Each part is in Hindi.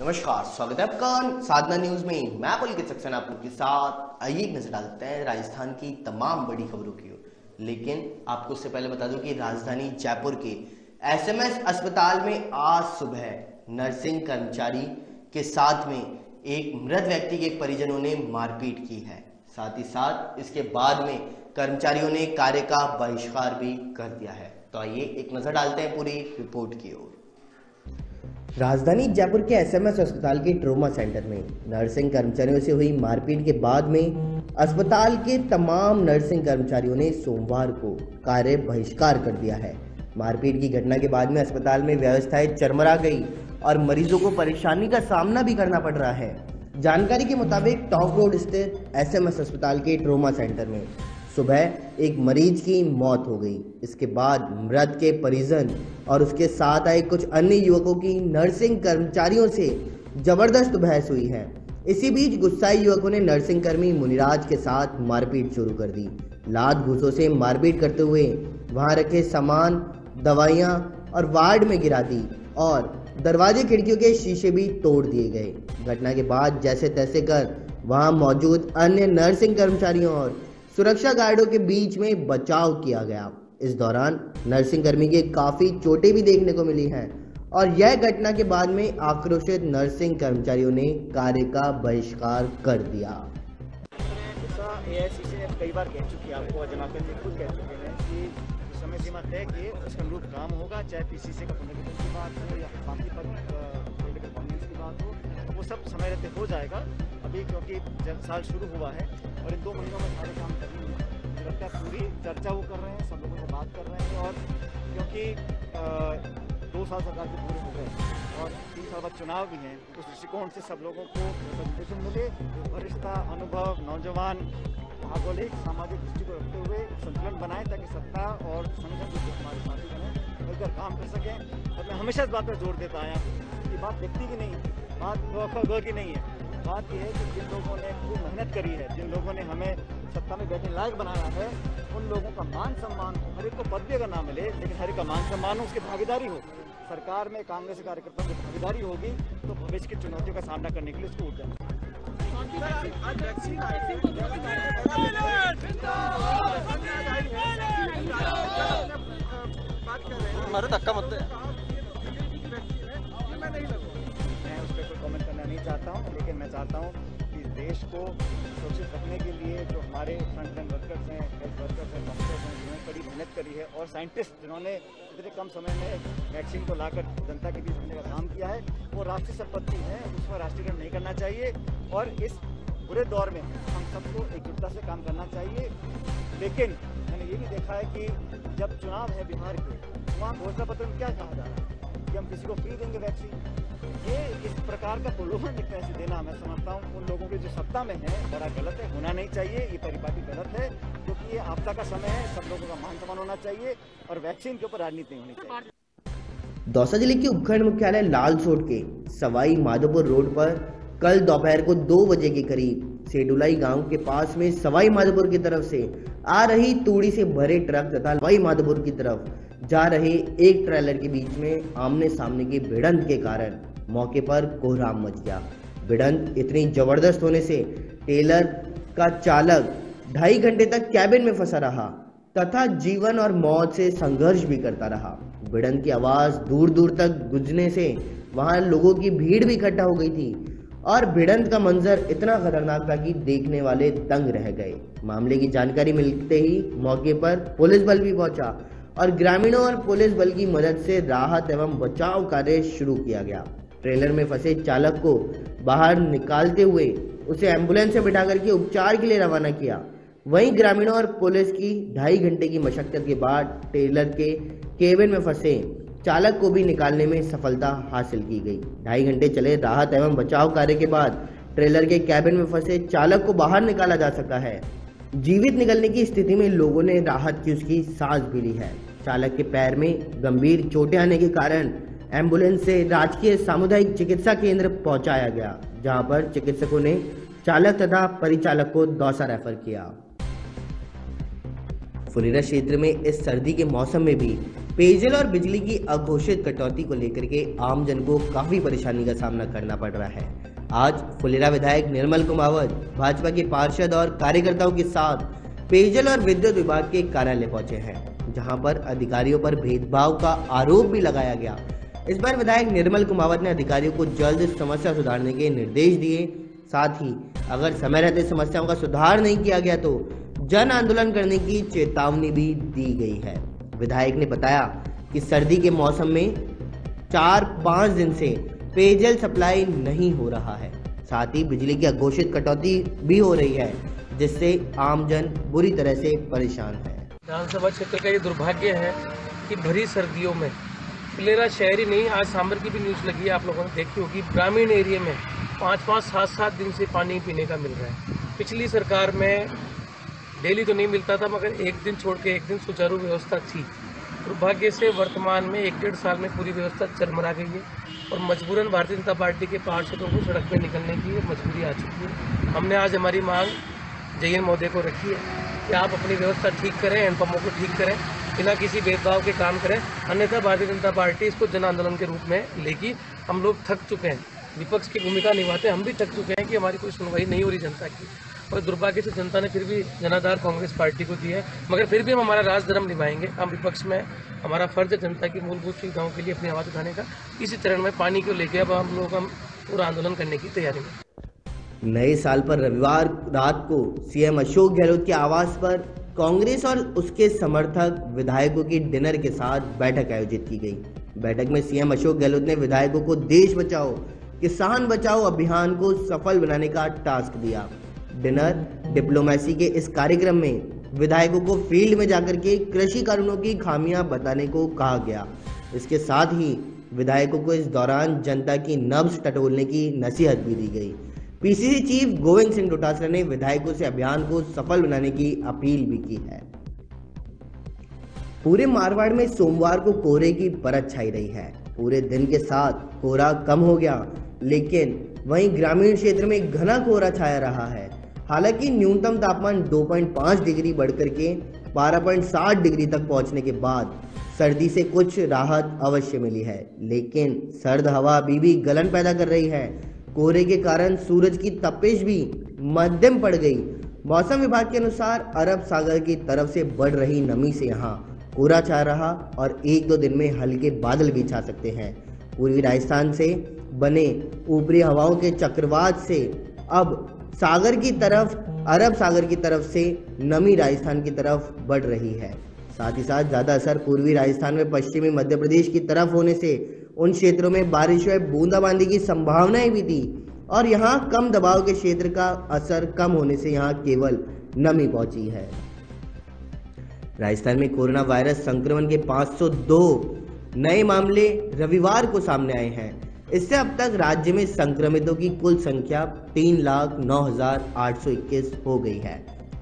नमस्कार, स्वागत है आपका साधना न्यूज़ में। मैं पुलिस सक्सेना आप लोग साथ। आइए एक नज़र डालते हैं राजस्थान की तमाम बड़ी खबरों की ओर। लेकिन आपको उससे पहले बता दूँ कि राजधानी जयपुर के एसएमएस अस्पताल में आज सुबह नर्सिंग कर्मचारी के साथ में एक मृत व्यक्ति के परिजनों ने मारपीट की है। साथ ही साथ इसके बाद में कर्मचारियों ने कार्य का बहिष्कार भी कर दिया है। तो आइए एक नज़र डालते हैं पूरी रिपोर्ट की ओर। राजधानी जयपुर के एसएमएस अस्पताल के ट्रोमा सेंटर में नर्सिंग कर्मचारियों से हुई मारपीट के बाद में अस्पताल के तमाम नर्सिंग कर्मचारियों ने सोमवार को कार्य बहिष्कार कर दिया है। मारपीट की घटना के बाद में अस्पताल में व्यवस्थाएँ चरमरा गई और मरीजों को परेशानी का सामना भी करना पड़ रहा है। जानकारी के मुताबिक टॉप रोड स्थित एसएमएस अस्पताल के ट्रोमा सेंटर में सुबह एक मरीज़ की मौत हो गई। इसके बाद मृत के परिजन और उसके साथ आए कुछ अन्य युवकों की नर्सिंग कर्मचारियों से ज़बरदस्त बहस हुई है। इसी बीच गुस्साई युवकों ने नर्सिंग कर्मी मुनिराज के साथ मारपीट शुरू कर दी। लात घूसों से मारपीट करते हुए वहाँ रखे सामान, दवाइयाँ और वार्ड में गिरा दी और दरवाजे खिड़कियों के शीशे भी तोड़ दिए गए। घटना के बाद जैसे तैसे कर वहाँ मौजूद अन्य नर्सिंग कर्मचारियों और सुरक्षा गार्डों के बीच में बचाव किया गया। इस दौरान नर्सिंग कर्मी के काफ़ी चोटें भी देखने को मिली हैं और यह घटना के बाद में आक्रोशित नर्सिंग कर्मचारियों ने कार्य का बहिष्कार कर दिया। सब समय रहते हो जाएगा। अभी क्योंकि जब साल शुरू हुआ है और इन दो महीनों में सारे काम है पूरी चर्चा वो कर रहे हैं, सब लोगों से बात कर रहे हैं और क्योंकि दो साल सरकार के पूरे हो गए और तीन साल बाद चुनाव भी हैं, उस दृष्टिकोण से सब लोगों को रिप्रेजेंटेशन मिले वरिष्ठता, अनुभव, नौजवान, भौगोलिक, सामाजिक दृष्टि को रखते हुए संतुलन बनाएँ ताकि सत्ता और संगठन हमारे साथी बने, मिलकर काम कर सकें। और मैं हमेशा इस बात पर ज़ोर देता आया कि बात व्यक्ति की नहीं है बात की नहीं है। बात यह है कि जिन लोगों ने खूब मेहनत करी है, जिन लोगों ने हमें सत्ता में बैठने लायक बनाया है, उन लोगों का मान सम्मान हो हर एक को पद भी अगर मिले, लेकिन हर एक का मान सम्मान हो, उसकी भागीदारी हो। सरकार में कांग्रेस कार्यकर्ताओं की भागीदारी होगी तो भविष्य की चुनौतियों का सामना करने के लिए उसको ऊर्जा हमारे धक्का मत चाहता हूँ, लेकिन मैं चाहता हूँ कि देश को सुरक्षित रखने के लिए जो हमारे फ्रंट लाइन वर्कर्स हैं हेल्थ वर्कर्स हैं डॉक्टर्स हैं, जिन्होंने बड़ी मेहनत करी है और साइंटिस्ट जिन्होंने इतने कम समय में वैक्सीन को लाकर जनता के बीच रखने का काम किया है, वो राष्ट्रीय संपत्ति है, उसका राष्ट्रीयकरण नहीं करना चाहिए और इस बुरे दौर में हम सबको एकजुटता से काम करना चाहिए। लेकिन मैंने ये भी देखा है कि जब चुनाव है बिहार के, वहाँ घोषणा पत्र में क्या कहा जा रहा है कि हम किसी को फ्री देंगे वैक्सीन ये इस प्रकार का प्रलोभन पैसे देना मैं समझता हूँ, उन लोगों के जो सत्ता में है बड़ा गलत है, होना नहीं चाहिए, ये परिपाटी गलत है, क्योंकि ये आपदा का समय है, सब लोगों का मान सम्मान होना चाहिए और वैक्सीन के ऊपर राजनीति होनी चाहिए। दौसा ज़िले के उपखंड मुख्यालय लाल सोट के सवाई माधोपुर रोड पर कल दोपहर को दो बजे के करीब सेडुलाई गाँव के पास में सवाई माधोपुर की तरफ़ से आ रही तूड़ी से भरे ट्रक तथा सवाई माधोपुर की तरफ़ जा रहे एक ट्रेलर के बीच में आमने सामने की भिड़ंत के कारण मौके पर कोहराम मच गया। भिड़ंत इतनी ज़बरदस्त होने से टेलर का चालक ढाई घंटे तक कैबिन में फंसा रहा, तथा जीवन और मौत से संघर्ष भी करता रहा। भिड़ंत की आवाज़ दूर दूर तक गुजने से वहाँ लोगों की भीड़ भी इकट्ठा हो गई थी, और भिड़ंत का मंजर इतना खतरनाक था कि देखने वाले दंग रह गए। मामले की जानकारी मिलते ही मौके पर पुलिस बल भी पहुँचा। और ग्रामीणों और पुलिस बल की मदद से राहत एवं बचाव कार्य शुरू किया गया। ट्रेलर में फंसे चालक को बाहर निकालते हुए उसे एंबुलेंस से बिठा करके उपचार के लिए रवाना किया। वहीं ग्रामीणों और पुलिस की ढाई घंटे की मशक्कत के बाद ट्रेलर के केबिन में फंसे चालक को भी निकालने में सफलता हासिल की गई। ढाई घंटे चले राहत एवं बचाव कार्य के बाद ट्रेलर के कैबिन में फंसे चालक को बाहर निकाला जा सका है। जीवित निकलने की स्थिति में लोगों ने राहत की, उसकी सांस भी ली है। चालक के पैर में गंभीर चोटें आने के कारण एंबुलेंस से राजकीय सामुदायिक चिकित्सा केंद्र पहुँचाया गया, जहाँ पर चिकित्सकों ने चालक तथा परिचालक को दौसा रेफर किया। फुलेरा क्षेत्र में इस सर्दी के मौसम में भी पेयजल और बिजली की अघोषित कटौती को लेकर के आमजन को काफ़ी परेशानी का सामना करना पड़ रहा है। आज फुलेरा विधायक निर्मल कुमावत भाजपा के पार्षद और कार्यकर्ताओं के साथ पेयजल और विद्युत विभाग के कार्यालय पहुँचे हैं, जहाँ पर अधिकारियों पर भेदभाव का आरोप भी लगाया गया। इस बार विधायक निर्मल कुमावत ने अधिकारियों को जल्द समस्या सुधारने के निर्देश दिए। साथ ही अगर समय रहते समस्याओं का सुधार नहीं किया गया तो जन आंदोलन करने की चेतावनी भी दी गई है। विधायक ने बताया कि सर्दी के मौसम में चार पाँच दिन से पेयजल सप्लाई नहीं हो रहा है। साथ ही बिजली की अघोषित कटौती भी हो रही है, जिससे आमजन बुरी तरह से परेशान है। विधानसभा क्षेत्र का ये दुर्भाग्य है कि भरी सर्दियों में फुलेरा शहरी नहीं, आज सांबर की भी न्यूज़ लगी है, आप लोगों ने देखी होगी। ग्रामीण एरिया में पाँच पाँच, सात सात दिन से पानी पीने का मिल रहा है। पिछली सरकार में डेली तो नहीं मिलता था, मगर एक दिन छोड़ के एक दिन सुचारू व्यवस्था थी। दुर्भाग्य से वर्तमान में एक डेढ़ साल में पूरी व्यवस्था चरमरा गई है और मजबूरन भारतीय जनता पार्टी के पार्षदों को सड़क पर निकलने की मजबूरी आ चुकी है। हमने आज हमारी मांग जयन महोदय को रखी है कि आप अपनी व्यवस्था ठीक करें हैंडपम्पों को ठीक करें, बिना किसी भेदभाव के काम करें। अन्यथा भारतीय जनता पार्टी इसको जन आंदोलन के रूप में लेगी। हम लोग थक चुके हैं, विपक्ष की भूमिका निभाते हम भी थक चुके हैं कि हमारी कोई सुनवाई नहीं हो रही जनता की। और दुर्भाग्य से जनता ने फिर भी जनाधार कांग्रेस पार्टी को दिया है। मगर फिर भी हम हमारा राज धर्म निभाएँगे। हम विपक्ष में, हमारा फ़र्ज़ है जनता की मूलभूत सुविधाओं के लिए अपनी आवाज़ उठाने का। इसी चरण में पानी को लेकर अब हम लोग हम पूरा आंदोलन करने की तैयारी में नए साल पर रविवार रात को सीएम अशोक गहलोत के आवास पर कांग्रेस और उसके समर्थक विधायकों की डिनर के साथ बैठक आयोजित की गई। बैठक में सीएम अशोक गहलोत ने विधायकों को देश बचाओ, किसान बचाओ अभियान को सफल बनाने का टास्क दिया। डिनर, डिप्लोमेसी के इस कार्यक्रम में विधायकों को फ़ील्ड में जाकर के कृषि कानूनों की खामियाँ बताने को कहा गया। इसके साथ ही विधायकों को इस दौरान जनता की नब्ज टटोलने की नसीहत भी दी गई। पीसीसी चीफ गोविंद सिंह डोटासरा ने विधायकों से अभियान को सफल बनाने की अपील भी की है। पूरे मारवाड़ में सोमवार को कोहरे की परत छाई रही है। पूरे दिन के साथ कोहरा कम हो गया, लेकिन वहीं ग्रामीण क्षेत्र में घना कोहरा छाया रहा है। हालाँकि न्यूनतम तापमान 2.5 डिग्री बढ़कर के 12.7 डिग्री तक पहुँचने के बाद सर्दी से कुछ राहत अवश्य मिली है। लेकिन सर्द हवा अभी भी गलन पैदा कर रही है। कोहरे के कारण सूरज की तपिश भी मध्यम पड़ गई। मौसम विभाग के अनुसार अरब सागर की तरफ़ से बढ़ रही नमी से यहाँ कोहरा छा रहा और एक दो दिन में हल्के बादल भी छा सकते हैं। पूर्वी राजस्थान से बने ऊपरी हवाओं के चक्रवात से अब सागर की तरफ़, अरब सागर की तरफ़ से नमी राजस्थान की तरफ़ बढ़ रही है। साथ ही साथ ज़्यादा असर पूर्वी राजस्थान में पश्चिमी मध्य प्रदेश की तरफ़ होने से उन क्षेत्रों में बारिश व बूंदाबांदी की संभावनाएँ भी थी और यहाँ कम दबाव के क्षेत्र का असर कम होने से यहाँ केवल नमी पहुँची है। राजस्थान में कोरोना वायरस संक्रमण के 502 नए मामले रविवार को सामने आए हैं। इससे अब तक राज्य में संक्रमितों की कुल संख्या तीन लाख नौ हज़ार आठ सौ इक्कीस हो गई है।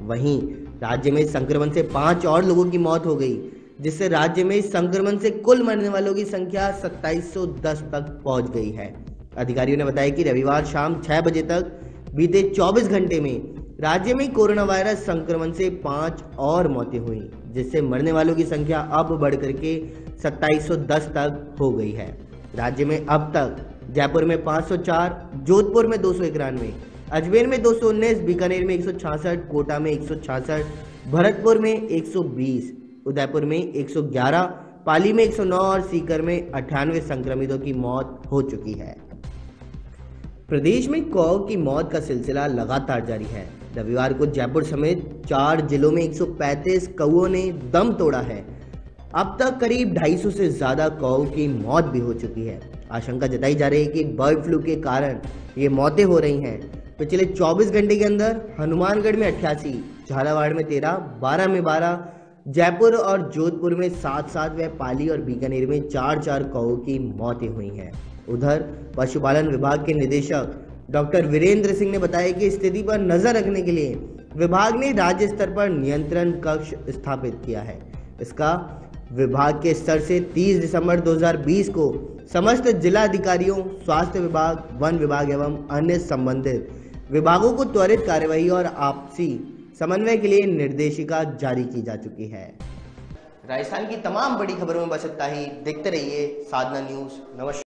वहीं राज्य में संक्रमण से पाँच और लोगों की मौत हो गई, जिससे राज्य में संक्रमण से कुल मरने वालों की संख्या 2710 तक पहुँच गई है। अधिकारियों ने बताया कि रविवार शाम छह बजे तक बीते 24 घंटे में राज्य में कोरोना वायरस संक्रमण से पाँच और मौतें हुई, जिससे मरने वालों की संख्या अब बढ़कर के 2710 तक हो गई है। राज्य में अब तक जयपुर में 504, जोधपुर में दो अजमेर में 219, बीकानेर में एक सौ छियासठ कोटा में एक सौ छियासठ भरतपुर में 120, उदयपुर में 111, पाली में 109 और सीकर में अठानवे संक्रमितों की मौत हो चुकी है। प्रदेश में कौ की मौत का सिलसिला लगातार जारी है। रविवार को जयपुर समेत चार जिलों में 135 कौओं ने दम तोड़ा है। अब तक करीब 250 से ज़्यादा कौ की मौत भी हो चुकी है। आशंका जताई जा रही है कि बर्ड फ्लू के कारण ये मौतें हो रही हैं। पिछले 24 घंटे के अंदर हनुमानगढ़ में अट्ठासी झालावाड़ में तेरह बारह में बारह, जयपुर और जोधपुर में सात सात व पाली और बीकानेर में चार चार कौ की मौतें हुई हैं। उधर पशुपालन विभाग के निदेशक डॉक्टर वीरेंद्र सिंह ने बताया कि स्थिति पर नज़र रखने के लिए विभाग ने राज्य स्तर पर नियंत्रण कक्ष स्थापित किया है। इसका विभाग के स्तर से 30 दिसंबर 2020 को समस्त जिला अधिकारियों स्वास्थ्य विभाग, वन विभाग एवं अन्य संबंधित विभागों को त्वरित कार्यवाही और आपसी समन्वय के लिए निर्देशिका जारी की जा चुकी है। राजस्थान की तमाम बड़ी खबरों में बस इतना ही। देखते रहिए साधना न्यूज़। नमस्कार।